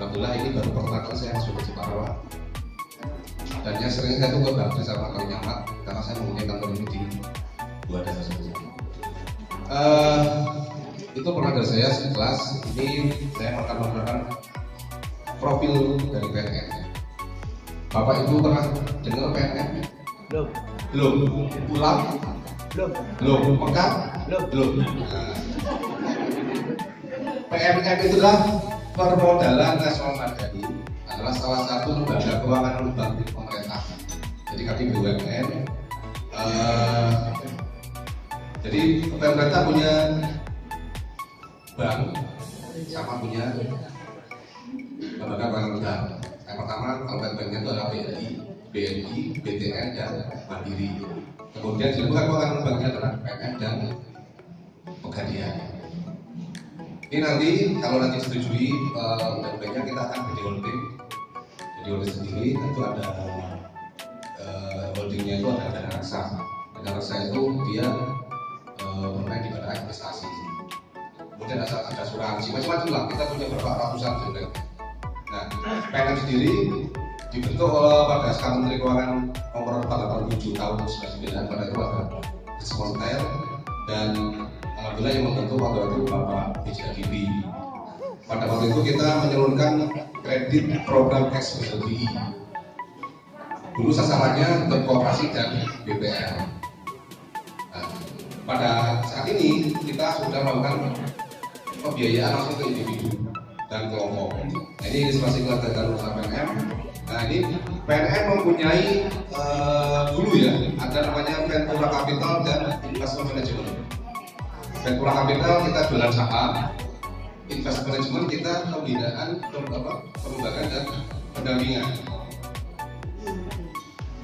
Alhamdulillah ini baru pertama kali saya masuk ke Ciparoa dan yang sering saya tuh berbakti sama Kang Nyamat karena saya mempunyai kantor ini di dua desa tersebut uh, itu pernah dari saya sekelas ini saya akan menggunakan profil dari PNN Bapak Ibu pernah dengar PNN? Belum. Belum. Pulang? Belum. Belum. Mekar? Belum. Belum. Nah. PNN itulah permodalan nasional madani adalah salah satu lembaga keuangan lembaga milik pemerintah. Jadi kami BUMN. Uh, jadi pemerintah punya bank sama punya lembaga keuangan negara. Yang pertama kalau banknya itu adalah BNI, BNI, BTN dan Mandiri. Kemudian di lembaga keuangan banknya adalah PNN dan Pegadaian. Ini nanti kalau nanti disetujui uh, banknya kita akan jadi holding, jadi holding sendiri. Tentu ada uh, holdingnya itu ada dana reksa. Dana reksa itu dia uh, bermain di pada investasi. Kemudian ada, ada asuransi, macam-macam lah. Kita punya berapa ratusan holding. Nah, PNM sendiri dibentuk oleh pada SK Menteri Keuangan nomor 487 tahun 99 pada itu ada Montel dan alhamdulillah yang membentuk waktu itu Bapak B.J. Habibie. Pada waktu itu kita menurunkan kredit program SBLBI. Dulu sasarannya untuk kooperasi dan BPR. Nah, pada saat ini kita sudah melakukan pembiayaan langsung ke individu dan kelompok. Nah, ini ilustrasi kegiatan usaha PNM. Nah ini PNM mempunyai uh, dulu ya ada namanya Ventura Capital dan Investment Management. Ventura Capital kita jualan saham, Investment Management kita pembinaan, pengembangan dan pendampingan.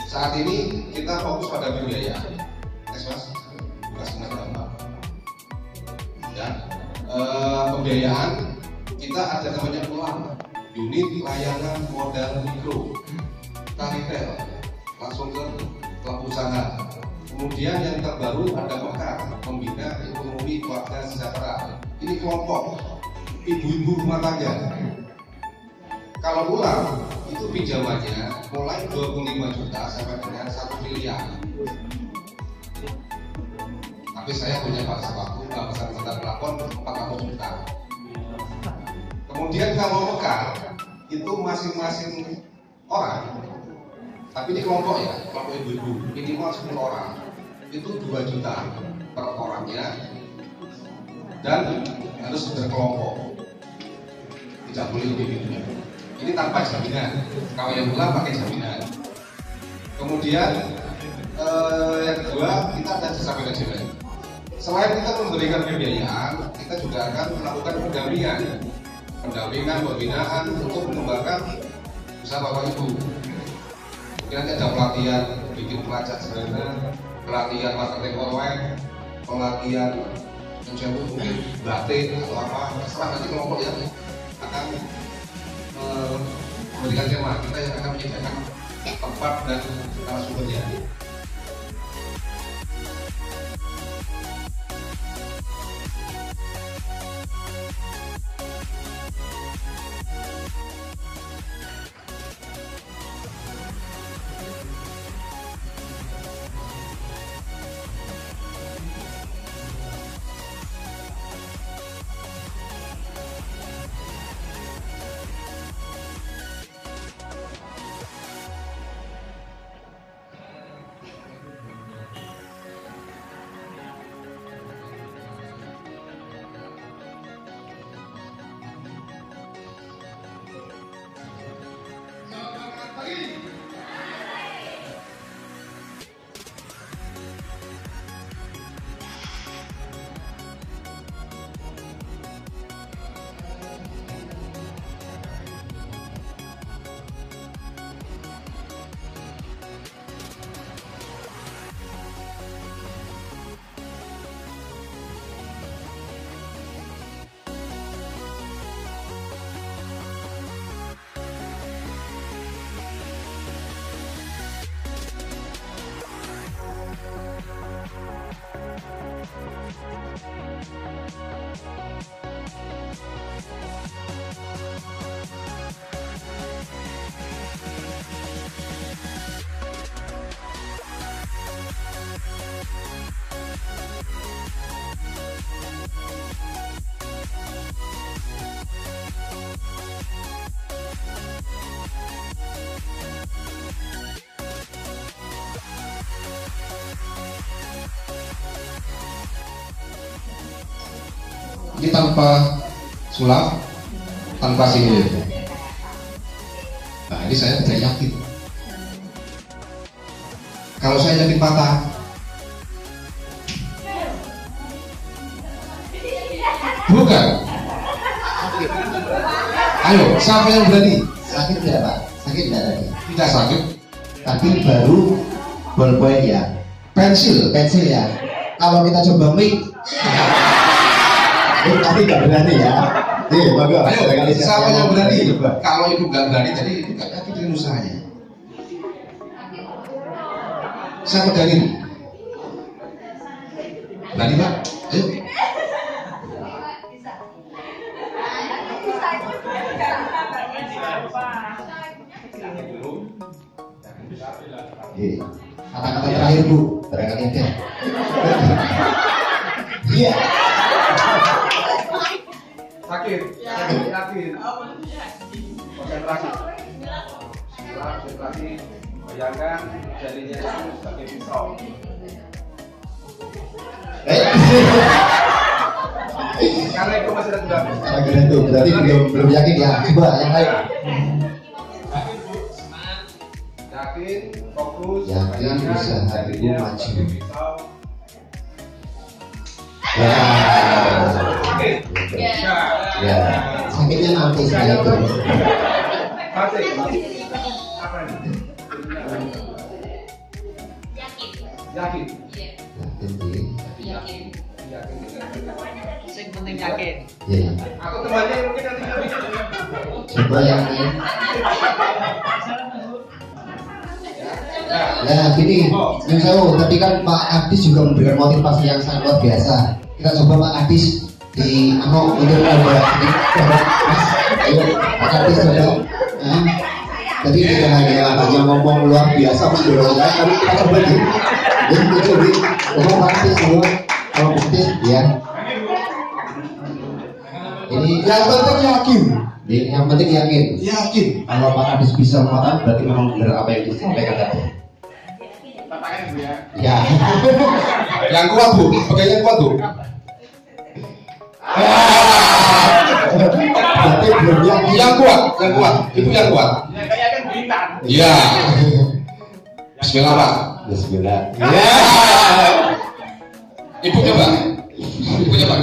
Saat ini kita fokus pada pembiayaan. Yes, mas, bukan apa. Ya, uh, pembiayaan kita ada namanya ulang unit layanan modal mikro retail langsung ke pelaku usaha kemudian yang terbaru ada mekar pembina ekonomi keluarga sejahtera. Ini kelompok ibu-ibu rumah tangga. Kalau ulang itu pinjamannya mulai 25 juta sampai dengan 1 miliar. Tapi saya punya batas waktu dalam pesan tentang pelakon 400 juta. Kemudian kalau mekar itu masing-masing orang, tapi ini kelompok ya, kelompok ibu-ibu minimal 10 orang, itu 2 juta per orangnya dan harus berkelompok, tidak boleh individu. Ini tanpa jaminan. Kalau yang pulang pakai jaminan. Kemudian eh, yang kedua kita ada jasa manajemen. Selain kita memberikan pembiayaan, kita juga akan melakukan pendampingan pendampingan, pembinaan untuk mengembangkan usaha bapak ibu. Mungkin ada pelatihan bikin pelacak sederhana, pelatihan marketing online, pelatihan mencoba mungkin batik atau apa, terserah nanti kelompok yang akan memberikan tema kita yang akan menyediakan tempat dan narasumbernya. Tanpa sulap tanpa sini nah ini saya tidak yakin. Kalau saya yakin patah bukan? Ayo siapa yang berani? Sakit tidak pak? Sakit tidak tadi tidak sakit tapi baru ballpoint ya pensil pensil ya. Kalau kita coba mic tapi nggak berani ya Nih, bagus. ayo siapa yang berani kalau ibu nggak berani jadi ibu nggak yakin usahanya siapa berani berani pak ayo Iya. Kata-kata terakhir bu, barangkali. Iya. Sakit sakit yakin konsentrasi konsentrasi bayangkan jarinya itu sebagai pisau. Eh, karena itu masih ada Lagi itu berarti belum belum yakin ya. Coba yang lain. yakin fokus Yakin jarinya ibu maju. Ya. Sakit Ya. Sakitnya nanti saya itu. masih apa ini yakin Yakin sih. yakin Sing penting yakin. Ya. aku temannya mungkin nanti Coba yang lain. ya Nah gini, yang saya tadi kan Pak Adis juga memberikan motivasi yang sangat luar biasa. Kita coba Pak Adis di ano untuk ada coba ayo coba. Nah, tadi tidak hanya hanya ngomong luar biasa mendorongkan, tapi kita coba di di ngomong Pak Adis dulu. Kalau Adis ya. Ini yang penting yakin ini yang penting yakin. yakin Kalau Pak Adis bisa mengatakan berarti memang benar apa yang disampaikan tadi. ya Ya. yang kuat bu yang kuat bu Berarti belum yakin. yang kuat yang kuat. Itu yang kuat. Ya kayak kan bintang. Iya. Bismillah pak. Bismillah. ya ibu coba. Ibu coba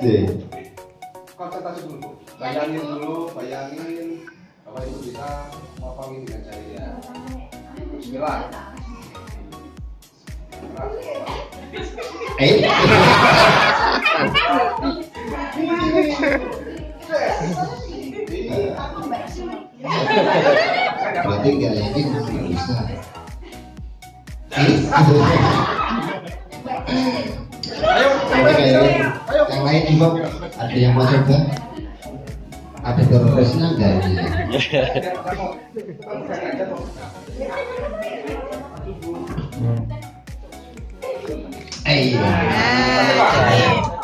Oke. konsentrasi dulu. Bayangin dulu bayangin. Bahwa itu bisa ngopongin dengan jarinya Bismillah Eh. Berarti nggak yakin nggak bisa. ayo Tapi kayak yang lain juga ada yang mau coba. Ada profesional nggak ini? Eh, iya.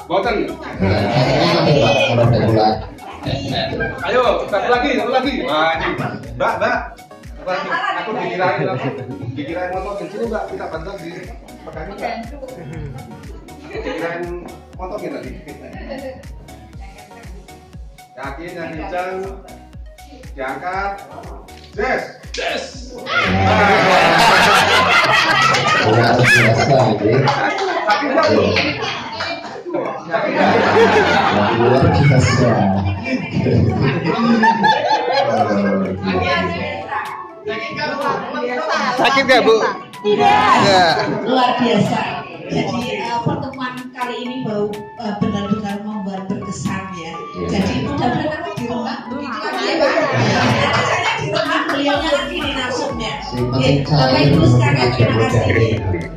Boten. Nah. Ayo, satu lagi, satu lagi. Wah, ini. Mbak, Mbak. Aku dikirain apa? Dikirain motor sini, Mbak. Kita bantu di pegangin, Mbak. Dikirain motor kita tadi. Yakin yang kencang. Diangkat. Yes. Yes. Luar biasa Bu. Luar biasa. Sakit nggak bu? Enggak. luar biasa. Jadi eh, pertemuan kali ini bau eh, benar-benar membuat berkesan ya. Iya. Jadi mudah-mudahan nanti di rumah begitu lagi ya Pak. Saya di rumah beliaunya lagi Oke, penting Bapak Ibu sekalian terima kasih.